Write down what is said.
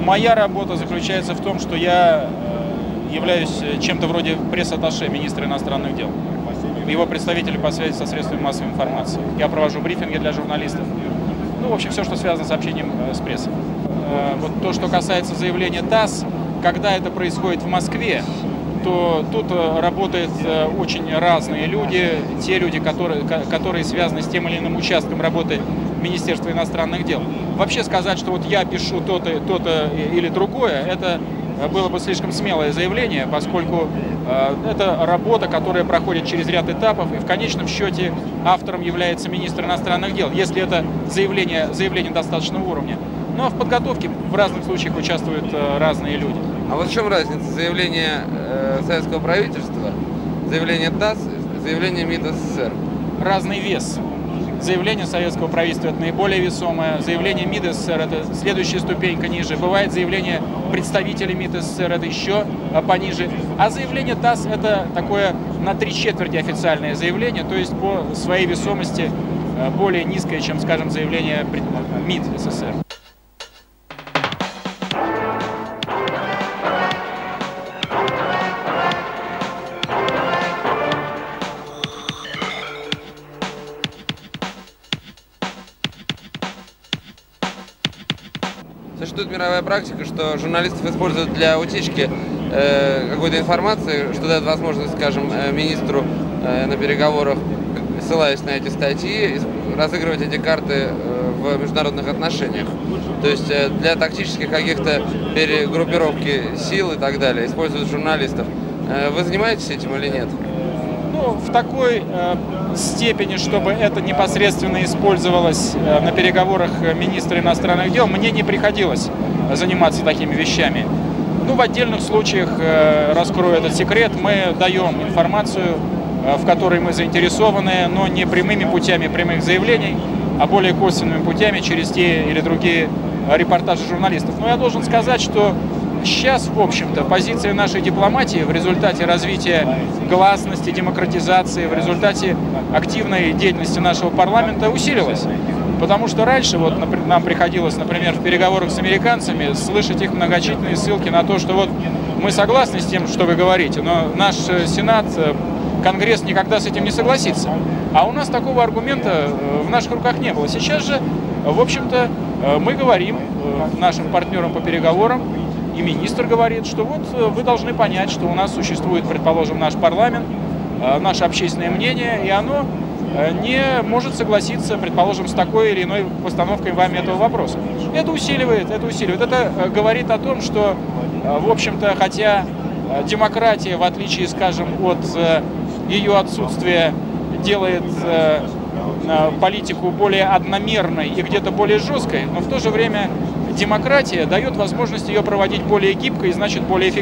моя работа заключается в том, что я э, являюсь чем-то вроде пресс-атташе министра иностранных дел. Его представители по связи со средствами массовой информации. Я провожу брифинги для журналистов. Ну, в общем, все, что связано с общением э, с прессой. Э, вот то, что касается заявления ТАСС, когда это происходит в Москве, то тут э, работают э, очень разные люди, те люди, которые, которые связаны с тем или иным участком работы Министерства иностранных дел. Вообще сказать, что вот я пишу то-то то, -то или другое, это было бы слишком смелое заявление, поскольку э, это работа, которая проходит через ряд этапов, и в конечном счете автором является министр иностранных дел, если это заявление, заявление достаточного уровня. Ну а в подготовке в разных случаях участвуют э, разные люди. А вот в чем разница заявления э, советского правительства, заявление ТАСС, заявление МИД СССР? Разный вес. Заявление советского правительства – это наиболее весомое. Заявление МИД СССР – это следующая ступенька ниже. Бывает заявление представителей МИД СССР – это еще э, пониже. А заявление ТАСС – это такое на три четверти официальное заявление, то есть по своей весомости э, более низкое, чем, скажем, заявление МИД СССР. Существует мировая практика, что журналистов используют для утечки э, какой-то информации, что дает возможность, скажем, э, министру э, на переговорах, ссылаясь на эти статьи, разыгрывать эти карты э, в международных отношениях. То есть э, для тактических каких-то перегруппировки сил и так далее используют журналистов. Вы занимаетесь этим или нет? Ну, в такой э, степени, чтобы это непосредственно использовалось э, на переговорах министра иностранных дел, мне не приходилось заниматься такими вещами. Ну, в отдельных случаях, э, раскрою этот секрет, мы даем информацию, э, в которой мы заинтересованы, но не прямыми путями прямых заявлений, а более косвенными путями через те или другие репортажи журналистов. Но я должен сказать, что Сейчас, в общем-то, позиция нашей дипломатии в результате развития гласности, демократизации, в результате активной деятельности нашего парламента усилилась. Потому что раньше вот нам приходилось, например, в переговорах с американцами слышать их многочисленные ссылки на то, что вот мы согласны с тем, что вы говорите, но наш э, Сенат, э, Конгресс никогда с этим не согласится. А у нас такого аргумента э, в наших руках не было. Сейчас же, в общем-то, мы говорим нашим партнерам по переговорам, и министр говорит, что вот э, вы должны понять, что у нас существует, предположим, наш парламент, э, наше общественное мнение, и оно э, не может согласиться, предположим, с такой или иной постановкой вами этого вопроса. Это усиливает, это усиливает. Это говорит о том, что, в общем-то, хотя демократия, в отличие, скажем, от ее отсутствия, делает политику более одномерной и где-то более жесткой, но в то же время демократия дает возможность ее проводить более гибко и, значит, более эффективно.